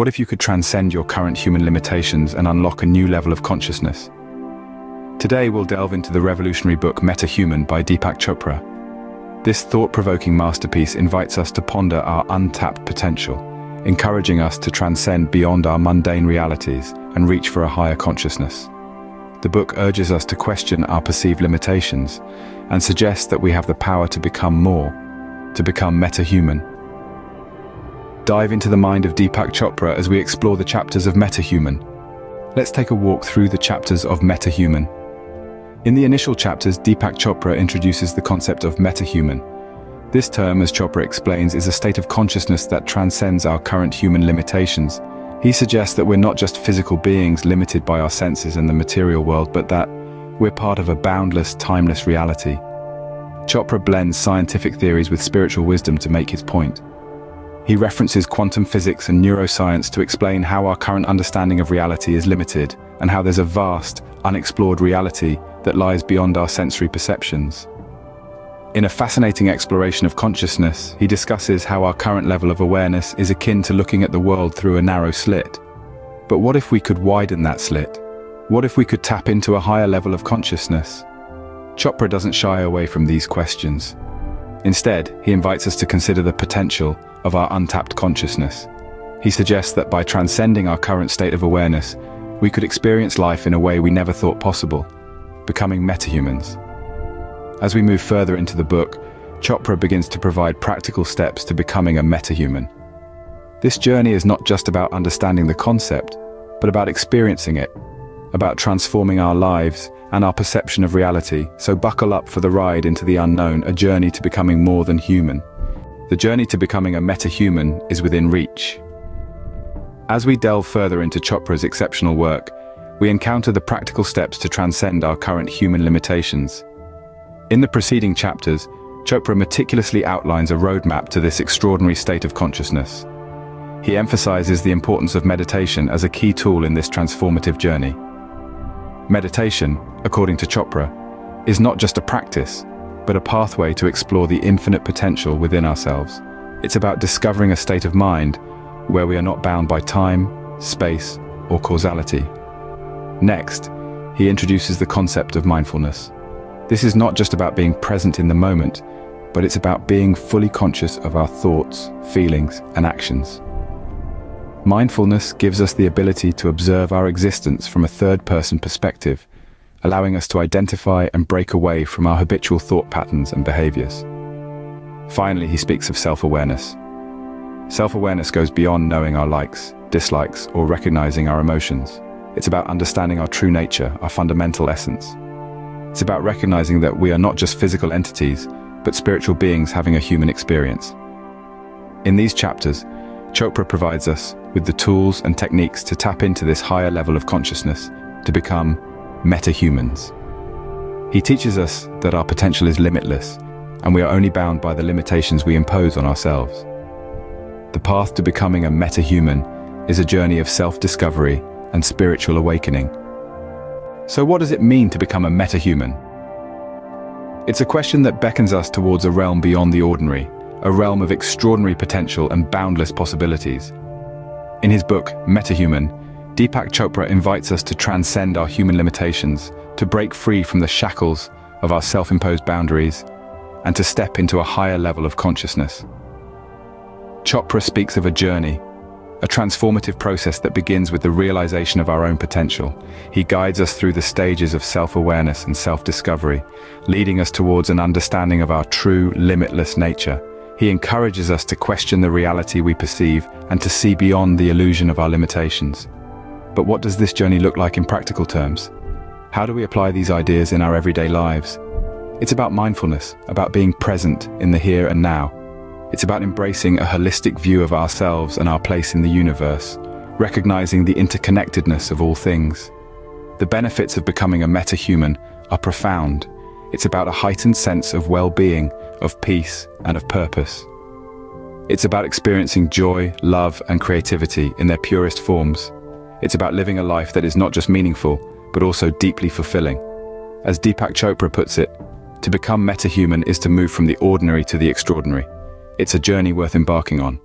What if you could transcend your current human limitations and unlock a new level of consciousness? Today we'll delve into the revolutionary book Meta-Human by Deepak Chopra. This thought-provoking masterpiece invites us to ponder our untapped potential, encouraging us to transcend beyond our mundane realities and reach for a higher consciousness. The book urges us to question our perceived limitations and suggests that we have the power to become more, to become meta-human. Dive into the mind of Deepak Chopra as we explore the chapters of Meta-Human. Let's take a walk through the chapters of Meta-Human. In the initial chapters, Deepak Chopra introduces the concept of meta-human. This term, as Chopra explains, is a state of consciousness that transcends our current human limitations. He suggests that we're not just physical beings limited by our senses and the material world, but that we're part of a boundless, timeless reality. Chopra blends scientific theories with spiritual wisdom to make his point. He references quantum physics and neuroscience to explain how our current understanding of reality is limited and how there's a vast, unexplored reality that lies beyond our sensory perceptions. In a fascinating exploration of consciousness, he discusses how our current level of awareness is akin to looking at the world through a narrow slit. But what if we could widen that slit? What if we could tap into a higher level of consciousness? Chopra doesn't shy away from these questions. Instead, he invites us to consider the potential of our untapped consciousness. He suggests that by transcending our current state of awareness, we could experience life in a way we never thought possible, becoming metahumans. As we move further into the book, Chopra begins to provide practical steps to becoming a metahuman. This journey is not just about understanding the concept, but about experiencing it, about transforming our lives and our perception of reality, so buckle up for the ride into the unknown, a journey to becoming more than human. The journey to becoming a meta-human is within reach. As we delve further into Chopra's exceptional work, we encounter the practical steps to transcend our current human limitations. In the preceding chapters, Chopra meticulously outlines a roadmap to this extraordinary state of consciousness. He emphasizes the importance of meditation as a key tool in this transformative journey. Meditation, according to Chopra, is not just a practice, but a pathway to explore the infinite potential within ourselves. It's about discovering a state of mind where we are not bound by time, space, or causality. Next, he introduces the concept of mindfulness. This is not just about being present in the moment, but it's about being fully conscious of our thoughts, feelings, and actions. Mindfulness gives us the ability to observe our existence from a third-person perspective, allowing us to identify and break away from our habitual thought patterns and behaviors. Finally, he speaks of self-awareness. Self-awareness goes beyond knowing our likes, dislikes, or recognizing our emotions. It's about understanding our true nature, our fundamental essence. It's about recognizing that we are not just physical entities, but spiritual beings having a human experience. In these chapters, Chopra provides us with the tools and techniques to tap into this higher level of consciousness, to become meta-humans. He teaches us that our potential is limitless, and we are only bound by the limitations we impose on ourselves. The path to becoming a meta-human is a journey of self-discovery and spiritual awakening. So what does it mean to become a meta-human? It's a question that beckons us towards a realm beyond the ordinary, a realm of extraordinary potential and boundless possibilities. In his book, Meta-Human, Deepak Chopra invites us to transcend our human limitations, to break free from the shackles of our self-imposed boundaries, and to step into a higher level of consciousness. Chopra speaks of a journey, a transformative process that begins with the realization of our own potential. He guides us through the stages of self-awareness and self-discovery, leading us towards an understanding of our true, limitless nature. He encourages us to question the reality we perceive and to see beyond the illusion of our limitations. But what does this journey look like in practical terms? How do we apply these ideas in our everyday lives? It's about mindfulness, about being present in the here and now. It's about embracing a holistic view of ourselves and our place in the universe, recognizing the interconnectedness of all things. The benefits of becoming a meta-human are profound. It's about a heightened sense of well-being, of peace, and of purpose. It's about experiencing joy, love, and creativity in their purest forms. It's about living a life that is not just meaningful, but also deeply fulfilling. As Deepak Chopra puts it, to become metahuman is to move from the ordinary to the extraordinary. It's a journey worth embarking on.